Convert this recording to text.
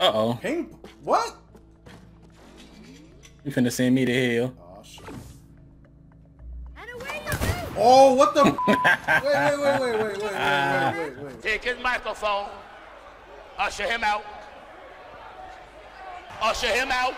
Uh oh. Ping. What? You finna send me to hell. Oh shit. Oh, what the? wait, wait, wait, wait, wait, wait, wait, wait, wait, wait. Take his microphone. Usher him out. Usher him out.